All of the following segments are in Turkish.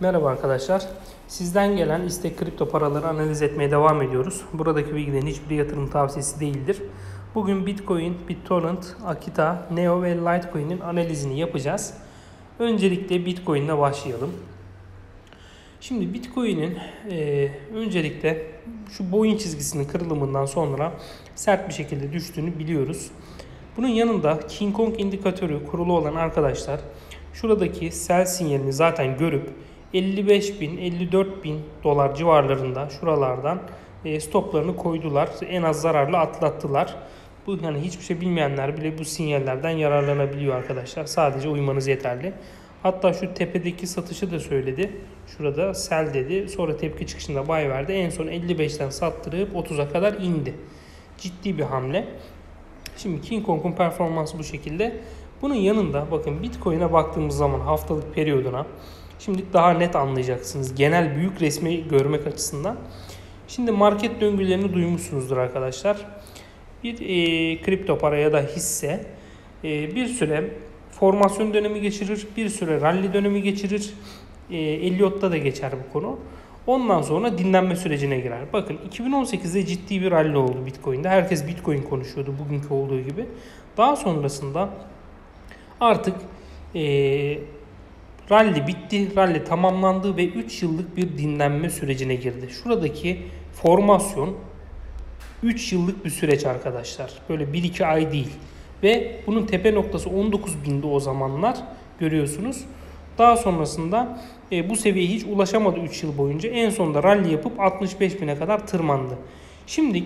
Merhaba arkadaşlar. Sizden gelen istek kripto paraları analiz etmeye devam ediyoruz. Buradaki bilgilerin hiçbir yatırım tavsiyesi değildir. Bugün Bitcoin, BitTorrent, Akita, Neo ve Litecoin'in analizini yapacağız. Öncelikle Bitcoin ile başlayalım. Şimdi Bitcoin'in e, öncelikle şu boyun çizgisinin kırılımından sonra sert bir şekilde düştüğünü biliyoruz. Bunun yanında King Kong indikatörü kurulu olan arkadaşlar şuradaki sell sinyalini zaten görüp 55 bin 54 bin dolar civarlarında şuralardan e, stoplarını koydular. En az zararlı atlattılar. Bu yani hiçbir şey bilmeyenler bile bu sinyallerden yararlanabiliyor arkadaşlar. Sadece uymanız yeterli. Hatta şu tepedeki satışı da söyledi. Şurada sell dedi. Sonra tepki çıkışında buy verdi. En son 55'ten sattırıp 30'a kadar indi. Ciddi bir hamle. Şimdi King Kong'un performansı bu şekilde. Bunun yanında bakın Bitcoin'e baktığımız zaman haftalık periyoduna şimdi daha net anlayacaksınız. Genel büyük resmi görmek açısından. Şimdi market döngülerini duymuşsunuzdur arkadaşlar. Bir e, kripto para ya da hisse e, bir süre formasyon dönemi geçirir, bir süre rally dönemi geçirir. E, Elliot'ta da geçer bu konu. Ondan sonra dinlenme sürecine girer. Bakın 2018'de ciddi bir rally oldu Bitcoin'de. Herkes Bitcoin konuşuyordu bugünkü olduğu gibi. Daha sonrasında artık e, rally bitti, rally tamamlandı ve 3 yıllık bir dinlenme sürecine girdi. Şuradaki formasyon 3 yıllık bir süreç arkadaşlar. Böyle 1-2 ay değil. Ve bunun tepe noktası 19 bindi o zamanlar görüyorsunuz. Daha sonrasında e, bu seviyeye hiç ulaşamadı 3 yıl boyunca. En sonunda rally yapıp 65 bine kadar tırmandı. Şimdi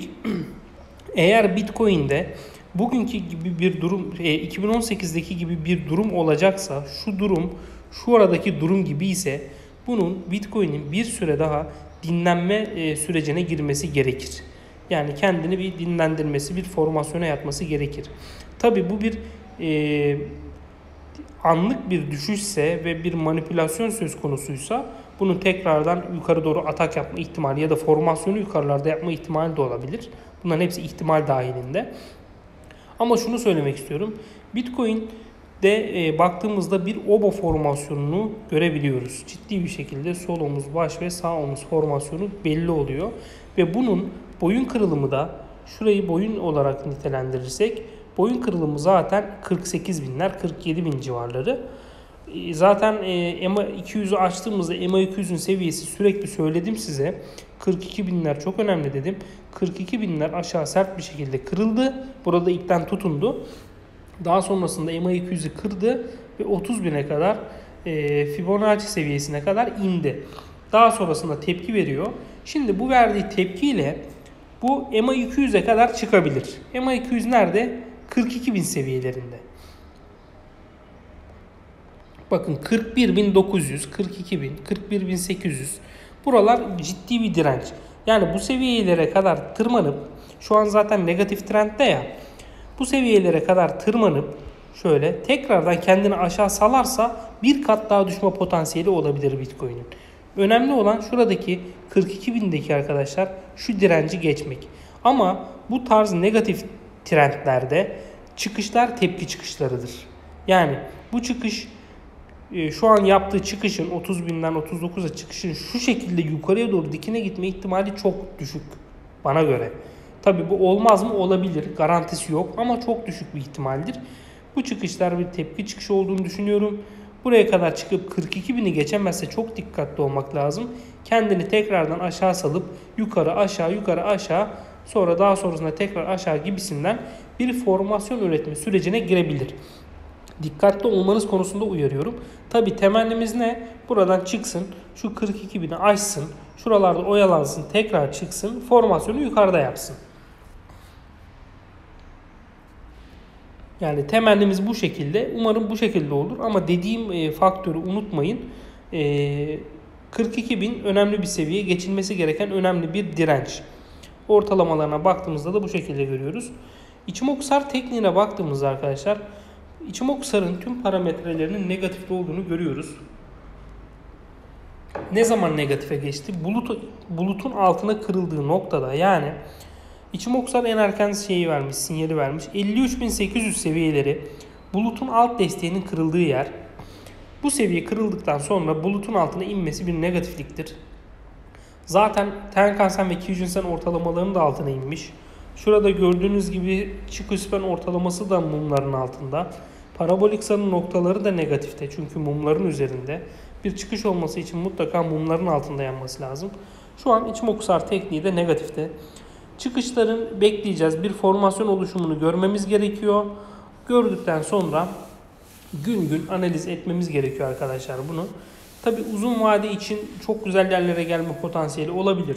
eğer Bitcoin'de bugünkü gibi bir durum, e, 2018'deki gibi bir durum olacaksa, şu durum, şu aradaki durum gibi ise bunun Bitcoin'in bir süre daha dinlenme e, sürecine girmesi gerekir. Yani kendini bir dinlendirmesi, bir formasyona yatması gerekir. Tabi bu bir e, anlık bir düşüşse ve bir manipülasyon söz konusuysa bunun tekrardan yukarı doğru atak yapma ihtimali ya da formasyonu yukarılarda yapma ihtimali de olabilir. Bunların hepsi ihtimal dahilinde. Ama şunu söylemek istiyorum. Bitcoin de e, baktığımızda bir obo formasyonunu görebiliyoruz. Ciddi bir şekilde sol omuz baş ve sağ omuz formasyonu belli oluyor. Ve bunun boyun kırılımı da şurayı boyun olarak nitelendirirsek boyun kırılımı zaten 48 binler 47 bin civarları. E, zaten EMA 200'ü açtığımızda EMA 200'ün seviyesi sürekli söyledim size. 42 binler çok önemli dedim. 42 binler aşağı sert bir şekilde kırıldı. Burada ipten tutundu. Daha sonrasında EMA 200'ü kırdı ve 30 bine kadar e, Fibonacci seviyesine kadar indi. Daha sonrasında tepki veriyor. Şimdi bu verdiği tepkiyle bu EMA 200'e kadar çıkabilir. EMA 200 nerede? 42 bin seviyelerinde. Bakın 41.900, 42.000, 41.800 buralar ciddi bir direnç. Yani bu seviyelere kadar tırmanıp şu an zaten negatif trendde ya bu seviyelere kadar tırmanıp şöyle tekrardan kendini aşağı salarsa bir kat daha düşme potansiyeli olabilir Bitcoin'in. Önemli olan şuradaki 42 bindeki arkadaşlar şu direnci geçmek. Ama bu tarz negatif trendlerde çıkışlar tepki çıkışlarıdır. Yani bu çıkış e, şu an yaptığı çıkışın 30 binden 39'a çıkışın şu şekilde yukarıya doğru dikine gitme ihtimali çok düşük bana göre. Tabi bu olmaz mı? Olabilir. Garantisi yok ama çok düşük bir ihtimaldir. Bu çıkışlar bir tepki çıkışı olduğunu düşünüyorum. Buraya kadar çıkıp 42 bini geçemezse çok dikkatli olmak lazım. Kendini tekrardan aşağı salıp yukarı aşağı yukarı aşağı sonra daha sonrasında tekrar aşağı gibisinden bir formasyon üretme sürecine girebilir. Dikkatli olmanız konusunda uyarıyorum. Tabi temennimiz ne? Buradan çıksın, şu 42 bini aşsın, şuralarda oyalansın, tekrar çıksın, formasyonu yukarıda yapsın. Yani temennimiz bu şekilde. Umarım bu şekilde olur. Ama dediğim e, faktörü unutmayın. E, 42 bin önemli bir seviye. Geçilmesi gereken önemli bir direnç. Ortalamalarına baktığımızda da bu şekilde görüyoruz. İçimokusar tekniğine baktığımızda arkadaşlar İçimokusar'ın tüm parametrelerinin negatif olduğunu görüyoruz. Ne zaman negatife geçti? Bulut, bulutun altına kırıldığı noktada yani İçimokusar en erken şeyi vermiş, sinyali vermiş. 53.800 seviyeleri bulutun alt desteğinin kırıldığı yer. Bu seviye kırıldıktan sonra bulutun altına inmesi bir negatifliktir. Zaten Tenkan-sen ve Kijun-sen ortalamalarının da altına inmiş. Şurada gördüğünüz gibi Chikuspen ortalaması da mumların altında. Parabolik sarının noktaları da negatifte çünkü mumların üzerinde. Bir çıkış olması için mutlaka mumların altında yanması lazım. Şu an Ichimokusar tekniği de negatifte. Çıkışların bekleyeceğiz. Bir formasyon oluşumunu görmemiz gerekiyor. Gördükten sonra gün gün analiz etmemiz gerekiyor arkadaşlar bunu. Tabi uzun vade için çok güzel yerlere gelme potansiyeli olabilir.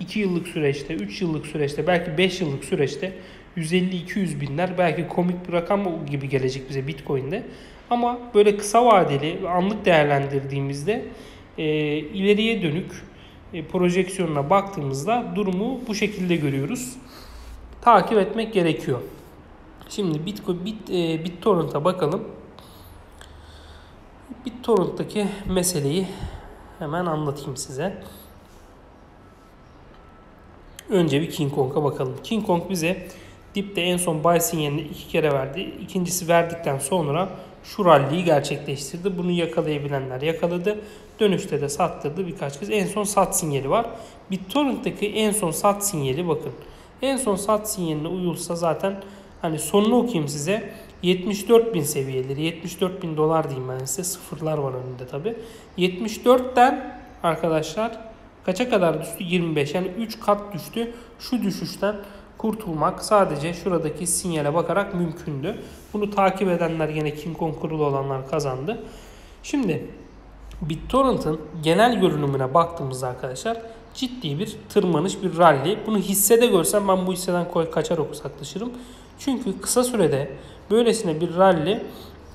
2 yıllık süreçte, 3 yıllık süreçte, belki 5 yıllık süreçte 150-200 binler belki komik bir rakam gibi gelecek bize Bitcoin'de. Ama böyle kısa vadeli anlık değerlendirdiğimizde e, ileriye dönük projeksiyonuna baktığımızda durumu bu şekilde görüyoruz. Takip etmek gerekiyor. Şimdi Bitcoin, Bit, e, BitTorrent'a bakalım. BitTorrent'taki meseleyi hemen anlatayım size. Önce bir King Kong'a bakalım. King Kong bize dipte en son buy sinyalini iki kere verdi. İkincisi verdikten sonra şu rally'yi gerçekleştirdi. Bunu yakalayabilenler yakaladı. Dönüşte de sattırdı birkaç kez. En son sat sinyali var. BitTorrent'taki en son sat sinyali bakın. En son sat sinyaline uyulsa zaten hani sonunu okuyayım size. 74 bin seviyeleri, 74 bin dolar diyeyim ben size. Sıfırlar var önünde tabi. 74'ten arkadaşlar kaça kadar düştü? 25. Yani 3 kat düştü. Şu düşüşten kurtulmak sadece şuradaki sinyale bakarak mümkündü. Bunu takip edenler yine King Kong kurulu olanlar kazandı. Şimdi BitTorrent'ın genel görünümüne baktığımızda arkadaşlar ciddi bir tırmanış, bir rally. Bunu hissede görsem ben bu hisseden kaçar uzaklaşırım. Çünkü kısa sürede böylesine bir rally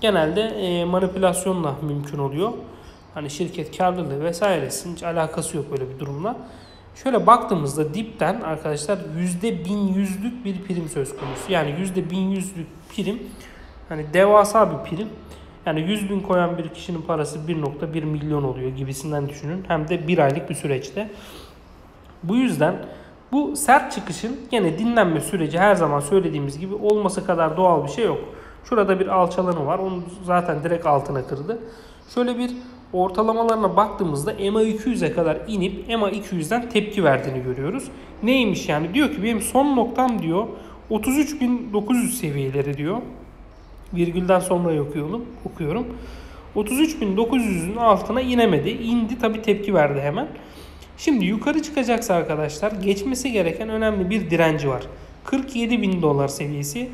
genelde e, manipülasyonla mümkün oluyor. Hani şirket karlılığı vesairesinin hiç alakası yok böyle bir durumla. Şöyle baktığımızda dipten arkadaşlar %1100'lük bir prim söz konusu. Yani %1100'lük prim hani devasa bir prim. Yani 100 bin koyan bir kişinin parası 1.1 milyon oluyor gibisinden düşünün. Hem de bir aylık bir süreçte. Bu yüzden bu sert çıkışın gene dinlenme süreci her zaman söylediğimiz gibi olması kadar doğal bir şey yok. Şurada bir alçalanı var. Onu zaten direkt altına kırdı. Şöyle bir ortalamalarına baktığımızda EMA 200'e kadar inip EMA 200'den tepki verdiğini görüyoruz. Neymiş yani? Diyor ki benim son noktam diyor 33.900 seviyeleri diyor. Virgülden sonra okuyorum. okuyorum. 33.900'ün altına inemedi. İndi tabi tepki verdi hemen. Şimdi yukarı çıkacaksa arkadaşlar geçmesi gereken önemli bir direnci var. 47 bin dolar seviyesi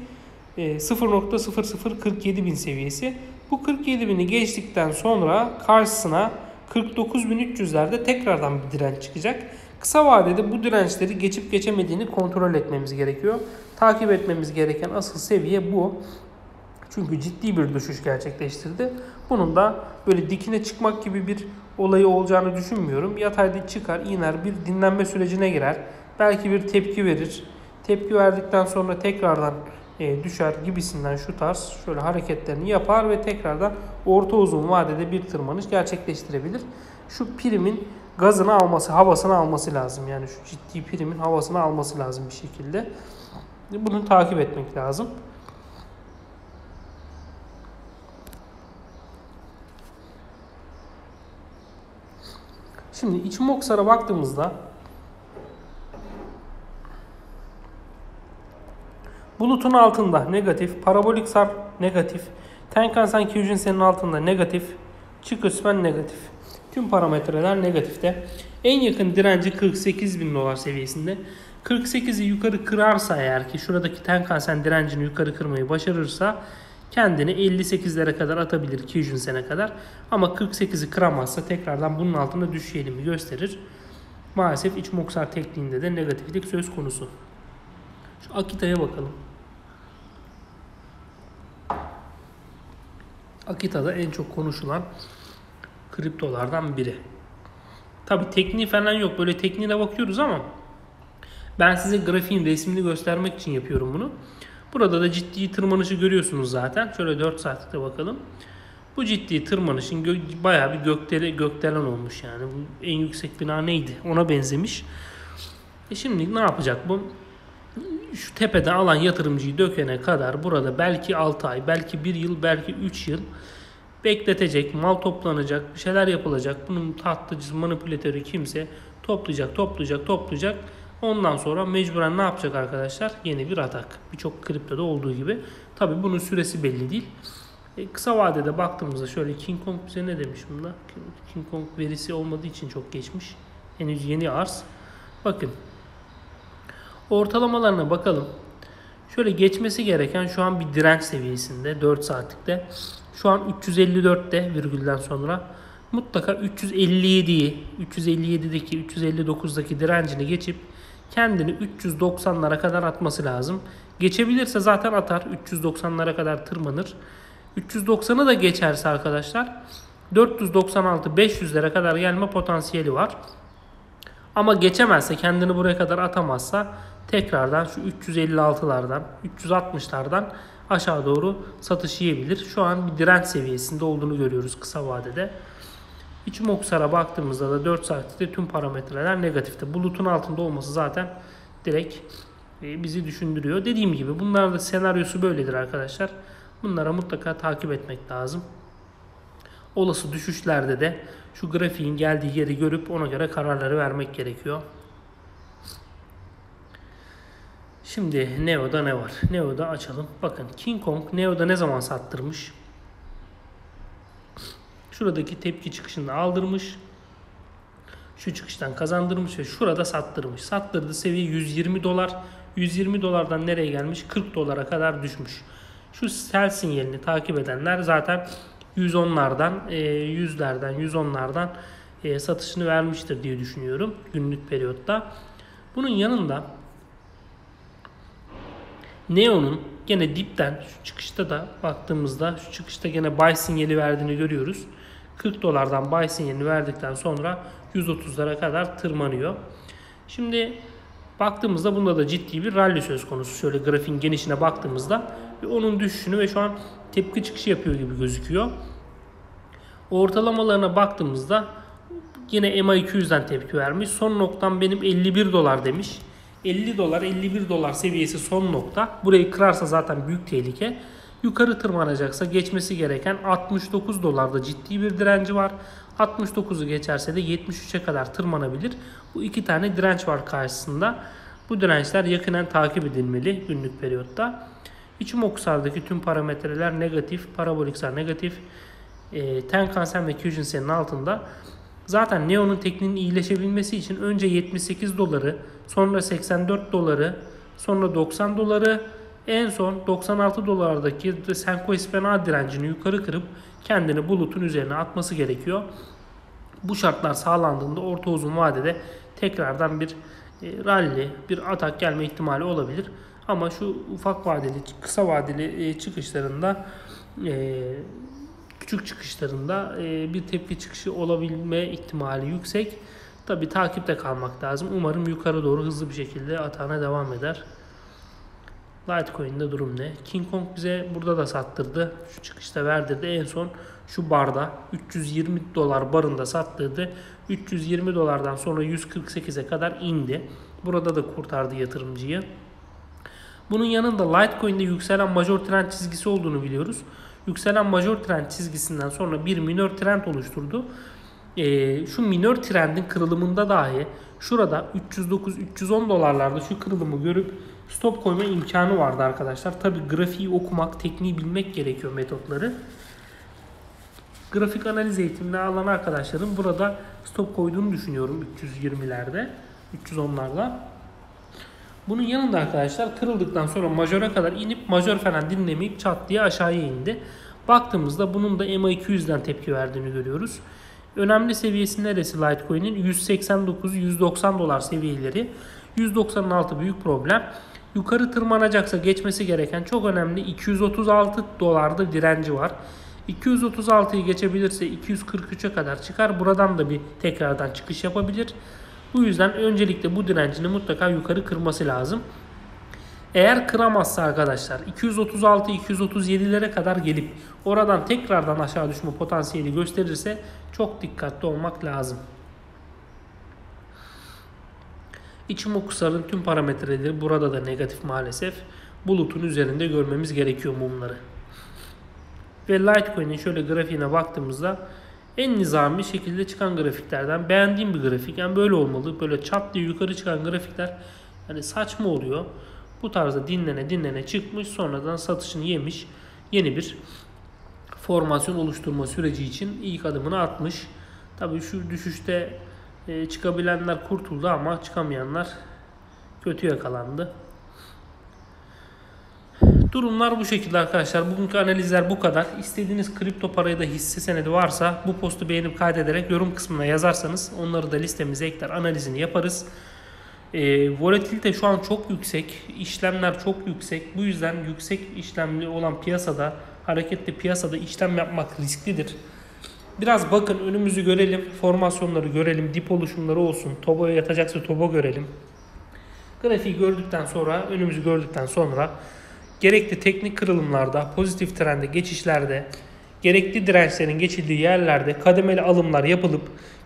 0.0047 e, bin seviyesi. Bu 47 bini geçtikten sonra karşısına 49.300'lerde tekrardan bir direnç çıkacak. Kısa vadede bu dirençleri geçip geçemediğini kontrol etmemiz gerekiyor. Takip etmemiz gereken asıl seviye bu. Çünkü ciddi bir düşüş gerçekleştirdi. Bunun da böyle dikine çıkmak gibi bir olayı olacağını düşünmüyorum. Yatayda çıkar, iner, bir dinlenme sürecine girer. Belki bir tepki verir. Tepki verdikten sonra tekrardan e, düşer gibisinden şu tarz şöyle hareketlerini yapar ve tekrardan orta uzun vadede bir tırmanış gerçekleştirebilir. Şu primin gazını alması, havasını alması lazım. Yani şu ciddi primin havasını alması lazım bir şekilde. Bunu takip etmek lazım. Şimdi Ichimokusar'a baktığımızda bulutun altında negatif, parabolik sar negatif, Tenkan-sen Kyujin-sen'in altında negatif, Chikuspen negatif. Tüm parametreler negatifte. En yakın direnci 48 bin dolar seviyesinde. 48'i yukarı kırarsa eğer ki şuradaki Tenkan-sen direncini yukarı kırmayı başarırsa kendini 58'lere kadar atabilir 200 sene kadar. Ama 48'i kıramazsa tekrardan bunun altında düşüş eğilimi gösterir. Maalesef iç moksar tekniğinde de negatiflik söz konusu. Şu Akita'ya bakalım. Akita'da en çok konuşulan kriptolardan biri. Tabi tekniği falan yok. Böyle tekniğine bakıyoruz ama ben size grafiğin resmini göstermek için yapıyorum bunu. Burada da ciddi tırmanışı görüyorsunuz zaten. Şöyle 4 saatlikte bakalım. Bu ciddi tırmanışın gö- bayağı bir gökdele, gökdelen olmuş yani. Bu en yüksek bina neydi? Ona benzemiş. E şimdi ne yapacak bu? Şu tepede alan yatırımcıyı dökene kadar burada belki 6 ay, belki 1 yıl, belki 3 yıl bekletecek, mal toplanacak, bir şeyler yapılacak. Bunun tahtıcısı, manipülatörü kimse toplayacak, toplayacak, toplayacak. Ondan sonra mecburen ne yapacak arkadaşlar? Yeni bir atak. Birçok kriptoda olduğu gibi. Tabi bunun süresi belli değil. E, kısa vadede baktığımızda şöyle King Kong bize ne demiş bunda? King Kong verisi olmadığı için çok geçmiş. Henüz yeni arz. Bakın. Ortalamalarına bakalım. Şöyle geçmesi gereken şu an bir direnç seviyesinde 4 saatlikte. Şu an 354'te virgülden sonra mutlaka 357'yi 357'deki 359'daki direncini geçip kendini 390'lara kadar atması lazım. Geçebilirse zaten atar. 390'lara kadar tırmanır. 390'ı da geçerse arkadaşlar 496 500'lere kadar gelme potansiyeli var. Ama geçemezse kendini buraya kadar atamazsa tekrardan şu 356'lardan 360'lardan aşağı doğru satış yiyebilir. Şu an bir direnç seviyesinde olduğunu görüyoruz kısa vadede. Ichimokusar'a baktığımızda da 4 saatte tüm parametreler negatifte. Bulutun altında olması zaten direkt e, bizi düşündürüyor. Dediğim gibi bunlar da senaryosu böyledir arkadaşlar. Bunlara mutlaka takip etmek lazım. Olası düşüşlerde de şu grafiğin geldiği yeri görüp ona göre kararları vermek gerekiyor. Şimdi Neo'da ne var? Neo'da açalım. Bakın King Kong Neo'da ne zaman sattırmış? Şuradaki tepki çıkışında aldırmış. Şu çıkıştan kazandırmış ve şurada sattırmış. Sattırdı seviye 120 dolar. 120 dolardan nereye gelmiş? 40 dolara kadar düşmüş. Şu sell sinyalini takip edenler zaten 110'lardan, 100'lerden, 110'lardan satışını vermiştir diye düşünüyorum günlük periyotta. Bunun yanında Neo'nun gene dipten şu çıkışta da baktığımızda şu çıkışta gene buy sinyali verdiğini görüyoruz. 40 dolardan buy sinyalini verdikten sonra 130'lara kadar tırmanıyor. Şimdi baktığımızda bunda da ciddi bir rally söz konusu. Şöyle grafiğin genişine baktığımızda ve onun düşüşünü ve şu an tepki çıkışı yapıyor gibi gözüküyor. Ortalamalarına baktığımızda yine MA200'den tepki vermiş. Son noktam benim 51 dolar demiş. 50 dolar 51 dolar seviyesi son nokta. Burayı kırarsa zaten büyük tehlike. Yukarı tırmanacaksa geçmesi gereken 69 dolarda ciddi bir direnci var. 69'u geçerse de 73'e kadar tırmanabilir. Bu iki tane direnç var karşısında. Bu dirençler yakinen takip edilmeli günlük periyotta. Ichimokusar'daki tüm parametreler negatif, paraboliksar negatif. E, Tenkan-sen ve Kyujin-sen'in altında. Zaten Neo'nun tekniğinin iyileşebilmesi için önce 78 doları, sonra 84 doları, sonra 90 doları, en son 96 dolardaki Senko Espena direncini yukarı kırıp kendini bulutun üzerine atması gerekiyor. Bu şartlar sağlandığında orta uzun vadede tekrardan bir e, rally, bir atak gelme ihtimali olabilir. Ama şu ufak vadeli, kısa vadeli e, çıkışlarında e, küçük çıkışlarında bir tepki çıkışı olabilme ihtimali yüksek. Tabi takipte kalmak lazım. Umarım yukarı doğru hızlı bir şekilde atağına devam eder. Litecoin'de durum ne? King Kong bize burada da sattırdı. Şu çıkışta verdirdi. En son şu barda 320 dolar barında sattırdı. 320 dolardan sonra 148'e kadar indi. Burada da kurtardı yatırımcıyı. Bunun yanında Litecoin'de yükselen major trend çizgisi olduğunu biliyoruz. Yükselen major trend çizgisinden sonra bir minor trend oluşturdu. Ee, şu minor trendin kırılımında dahi şurada 309-310 dolarlarda şu kırılımı görüp stop koyma imkanı vardı arkadaşlar. Tabi grafiği okumak, tekniği bilmek gerekiyor metotları. Grafik analiz eğitimini alan arkadaşlarım burada stop koyduğunu düşünüyorum 320'lerde, 310'larda. Bunun yanında arkadaşlar kırıldıktan sonra majöre kadar inip majör falan dinlemeyip çat diye aşağıya indi. Baktığımızda bunun da MA200'den tepki verdiğini görüyoruz. Önemli seviyesi neresi Litecoin'in? 189-190 dolar seviyeleri. 196 büyük problem. Yukarı tırmanacaksa geçmesi gereken çok önemli 236 dolarda direnci var. 236'yı geçebilirse 243'e kadar çıkar. Buradan da bir tekrardan çıkış yapabilir. Bu yüzden öncelikle bu direncini mutlaka yukarı kırması lazım. Eğer kıramazsa arkadaşlar 236-237'lere kadar gelip oradan tekrardan aşağı düşme potansiyeli gösterirse çok dikkatli olmak lazım. Ichimokusar'ın tüm parametreleri burada da negatif maalesef. Bulutun üzerinde görmemiz gerekiyor mumları. Ve Litecoin'in şöyle grafiğine baktığımızda en nizami şekilde çıkan grafiklerden beğendiğim bir grafik. Yani böyle olmalı. Böyle çat diye yukarı çıkan grafikler yani saçma oluyor. Bu tarzda dinlene dinlene çıkmış sonradan satışını yemiş. Yeni bir formasyon oluşturma süreci için ilk adımını atmış. Tabii şu düşüşte e, çıkabilenler kurtuldu ama çıkamayanlar kötü yakalandı. Durumlar bu şekilde arkadaşlar. Bugünkü analizler bu kadar. İstediğiniz kripto parayı da hisse senedi varsa bu postu beğenip kaydederek yorum kısmına yazarsanız onları da listemize ekler analizini yaparız. E, volatilite şu an çok yüksek. işlemler çok yüksek. Bu yüzden yüksek işlemli olan piyasada, hareketli piyasada işlem yapmak risklidir. Biraz bakın önümüzü görelim. Formasyonları görelim. Dip oluşumları olsun. Tobo'ya yatacaksa Tobo görelim. Grafiği gördükten sonra, önümüzü gördükten sonra gerekli teknik kırılımlarda, pozitif trende, geçişlerde, gerekli dirençlerin geçildiği yerlerde kademeli alımlar yapılıp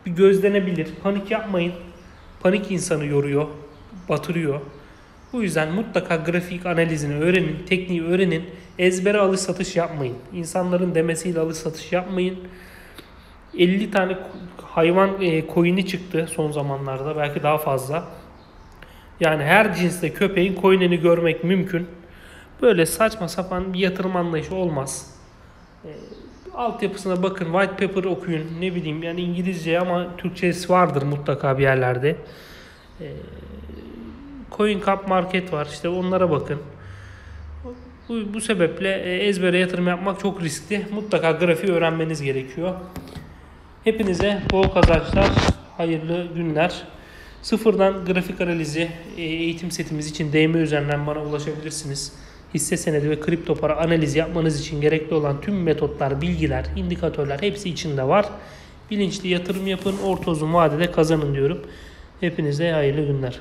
bir gözlenebilir. Panik yapmayın. Panik insanı yoruyor, batırıyor. Bu yüzden mutlaka grafik analizini öğrenin, tekniği öğrenin. Ezbere alış satış yapmayın. İnsanların demesiyle alış satış yapmayın. 50 tane hayvan e, coin'i çıktı son zamanlarda. Belki daha fazla. Yani her cinste köpeğin coin'ini görmek mümkün. Böyle saçma sapan bir yatırım anlayışı olmaz. E, altyapısına bakın, white paper okuyun. Ne bileyim yani İngilizce ama Türkçesi vardır mutlaka bir yerlerde. E, Coin Cup Market var. İşte onlara bakın. Bu, bu sebeple e, ezbere yatırım yapmak çok riskli. Mutlaka grafiği öğrenmeniz gerekiyor. Hepinize bol kazançlar, hayırlı günler. Sıfırdan grafik analizi e, eğitim setimiz için DM üzerinden bana ulaşabilirsiniz. Hisse senedi ve kripto para analizi yapmanız için gerekli olan tüm metotlar, bilgiler, indikatörler hepsi içinde var. Bilinçli yatırım yapın, orta uzun vadede kazanın diyorum. Hepinize hayırlı günler.